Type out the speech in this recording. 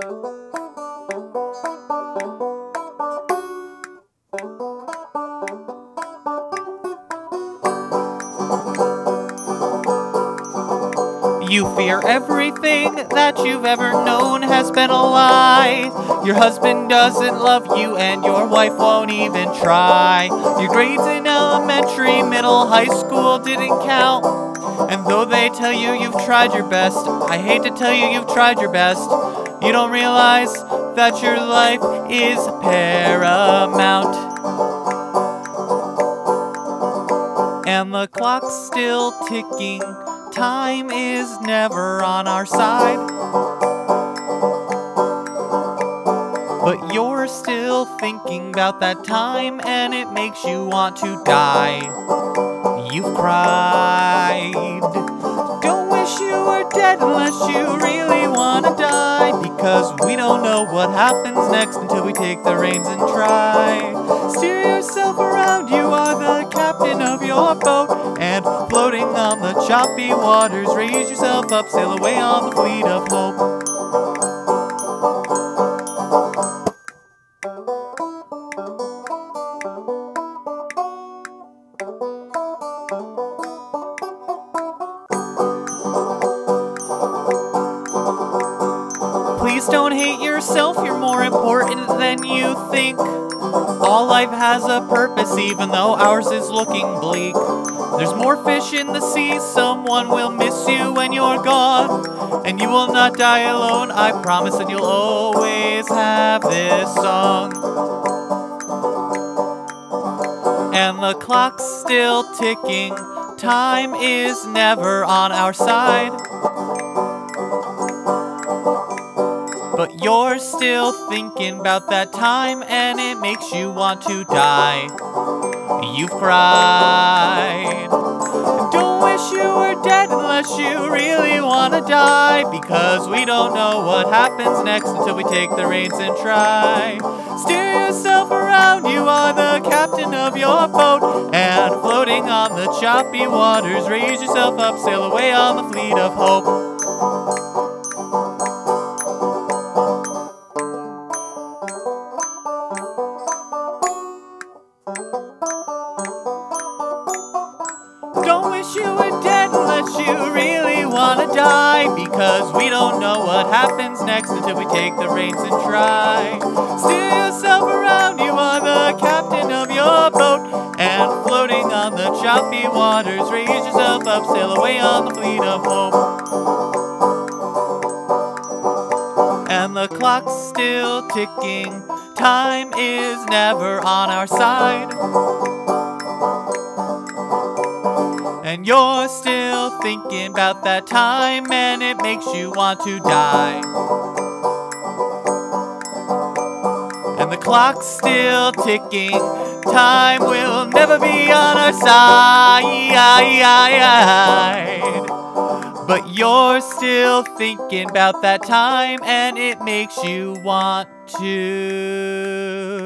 You fear everything that you've ever known has been a lie. Your husband doesn't love you, and your wife won't even try. Your grades in elementary, middle, high school didn't count. And though they tell you you've tried your best, I hate to tell you you've tried your best. You don't realize that your life is paramount. And the clock's still ticking time is never on our side. But you're still thinking about that time and it makes you want to die. You've cried. Don't wish you were dead unless you really die. Because we don't know what happens next until we take the reins and try. Steer yourself around, you are the captain of your boat. And floating on the choppy waters, raise yourself up, sail away on the fleet of hope. Please don't hate yourself, you're more important than you think. All life has a purpose, even though ours is looking bleak. There's more fish in the sea, someone will miss you when you're gone. And you will not die alone, I promise, and you'll always have this song. And the clock's still ticking, time is never on our side. But you're still thinking about that time and it makes you want to die. You've cried. Don't wish you were dead unless you really want to die. Because we don't know what happens next until we take the reins and try. Steer yourself around, you are the captain of your boat. And floating on the choppy waters, raise yourself up, sail away on the fleet of hope. Die. Because we don't know what happens next until we take the reins and try. Steer yourself around, you are the captain of your boat. And floating on the choppy waters, raise yourself up, sail away on the fleet of hope. And the clock's still ticking, time is never on our side. And you're still thinking about that time and it makes you want to die. And the clock's still ticking, time will never be on our side. But you're still thinking about that time and it makes you want to